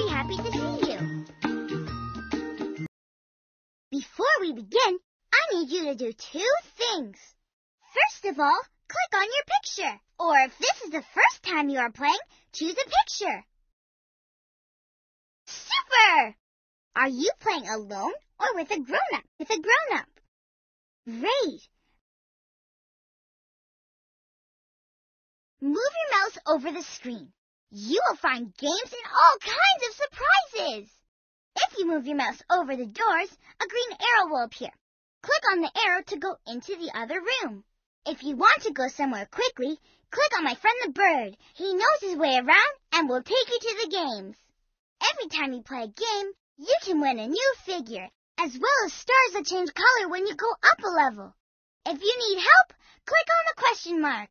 very happy to see you. Before we begin, I need you to do two things. First of all, click on your picture. Or if this is the first time you are playing, choose a picture. Super! Are you playing alone or with a grown-up? With a grown-up. Great. Move your mouse over the screen. You will find games and all kinds of surprises. If you move your mouse over the doors, a green arrow will appear. Click on the arrow to go into the other room. If you want to go somewhere quickly, click on my friend the bird. He knows his way around and will take you to the games. Every time you play a game, you can win a new figure, as well as stars that change color when you go up a level. If you need help, click on the question mark.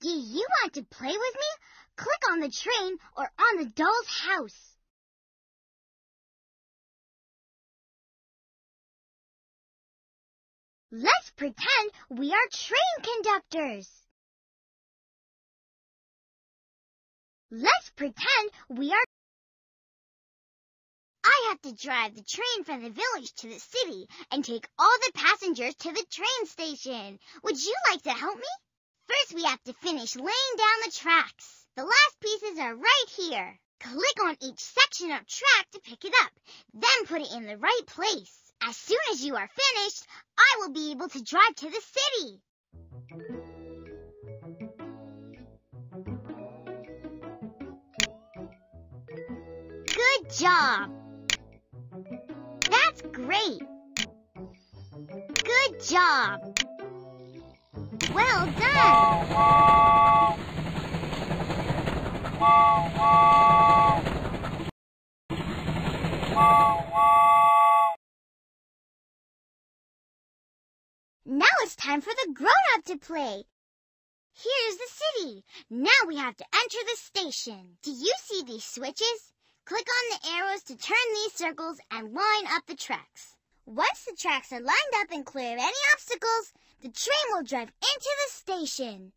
Do you want to play with me? Click on the train or on the doll's house. Let's pretend we are train conductors. Let's pretend we are I have to drive the train from the village to the city and take all the passengers to the train station. Would you like to help me? First, we have to finish laying down the tracks. The last pieces are right here. Click on each section of track to pick it up, then put it in the right place. As soon as you are finished, I will be able to drive to the city. Good job! That's great! Good job! Well done! Now it's time for the grown-up to play. Here's the city. Now we have to enter the station. Do you see these switches? Click on the arrows to turn these circles and line up the tracks. Once the tracks are lined up and clear of any obstacles, the train will drive into the station.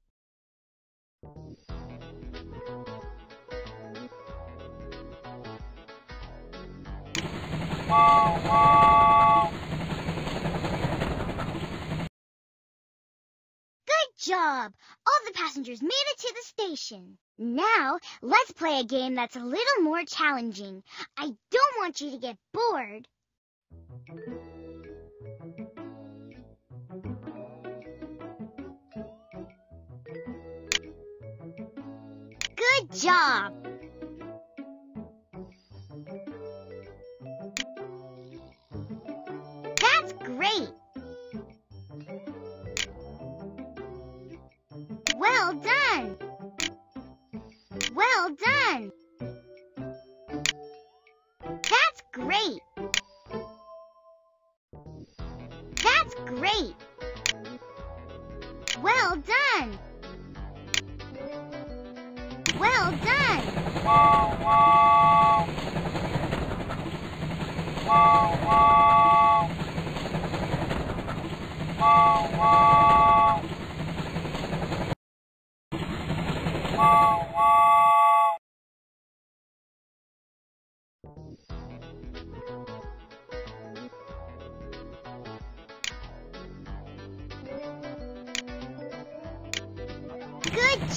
Job! All the passengers made it to the station. Now, let's play a game that's a little more challenging. I don't want you to get bored. Good job! Great!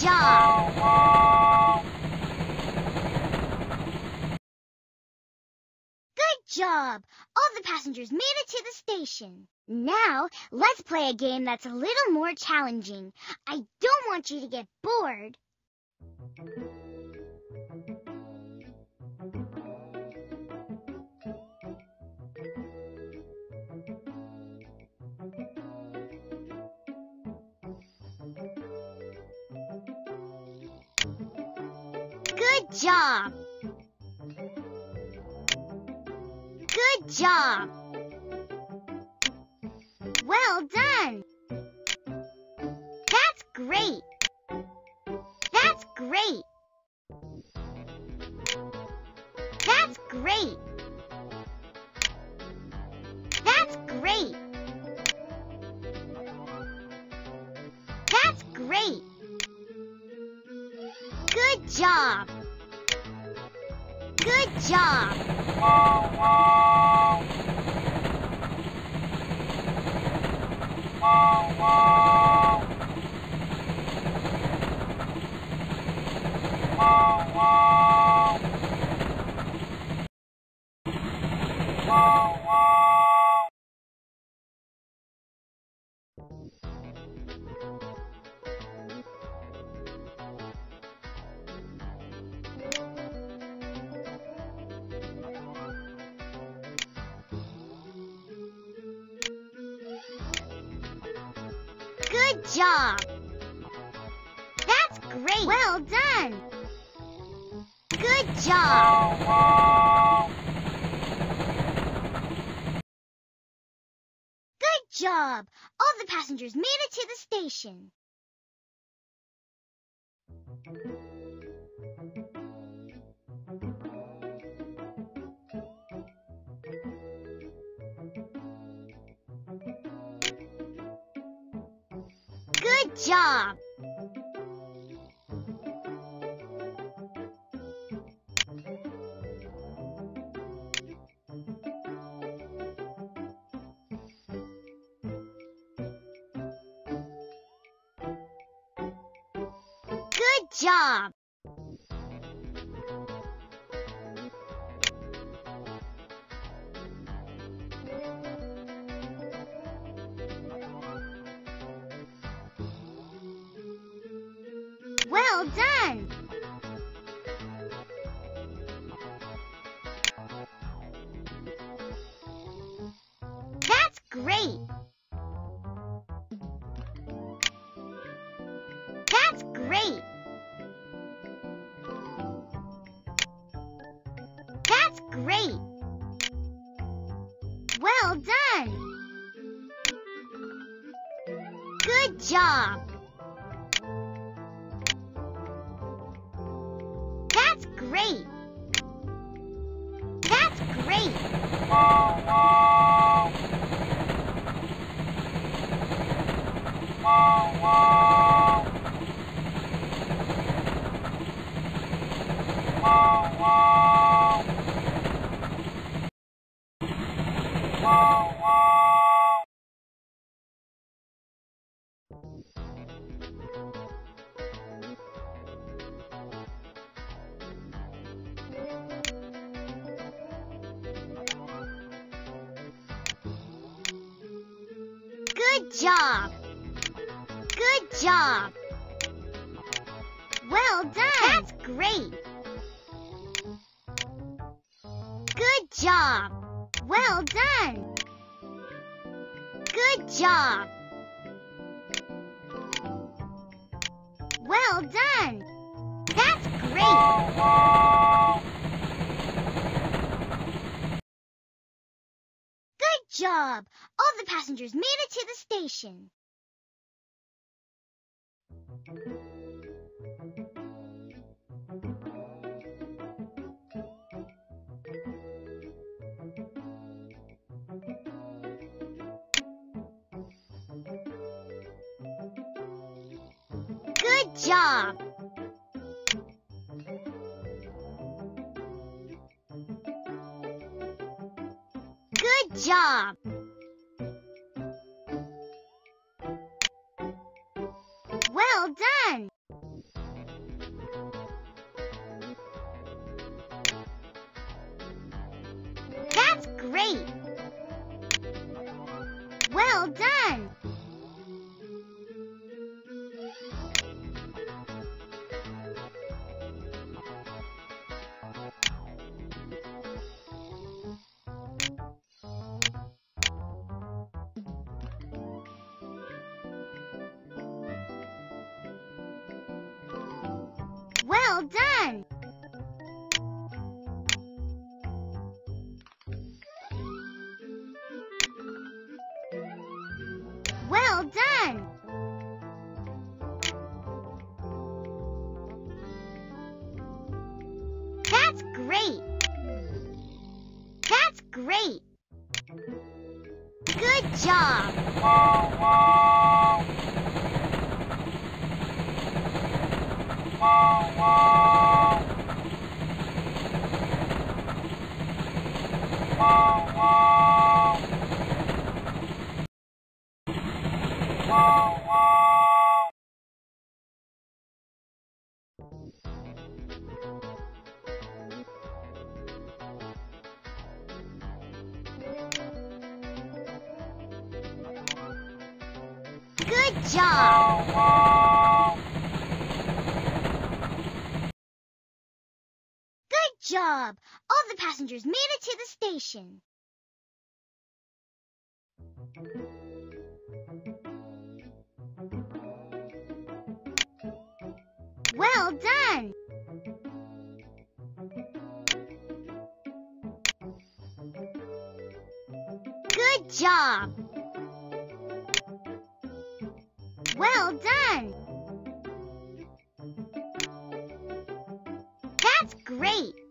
Job! Good job! All the passengers made it to the station. Now, let's play a game that's a little more challenging. I don't want you to get bored. Job! Good job! Well done! That's great! That's great! That's great! That's great! That's great! Good job! Good job. Good job. That's great. Well done. Good job. Good job. All the passengers made it to the station. Job. Good job. Well done. That's great. That's great. That's great. Well done. Good job. Job. Good job. Well done. That's great. Good job. Well done. Good job. Well done. That's great. Good job. All the passengers made it to the station. Good job. Job. Well done. Well done. That's great. That's great. Good job. Good job! Job! All the passengers made it to the station. Well done! Good job! Well done! That's great!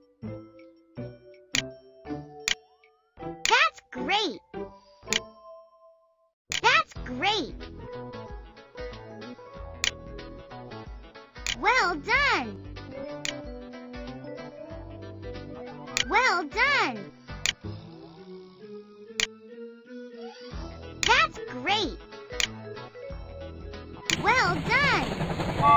That's great! Well done! Do you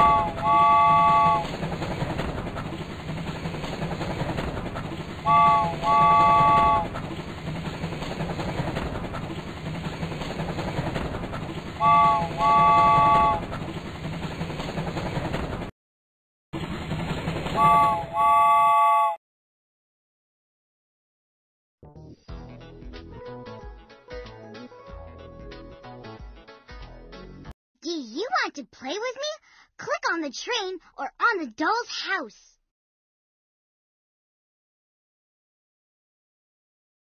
to play with me? Click on the train or on the doll's house.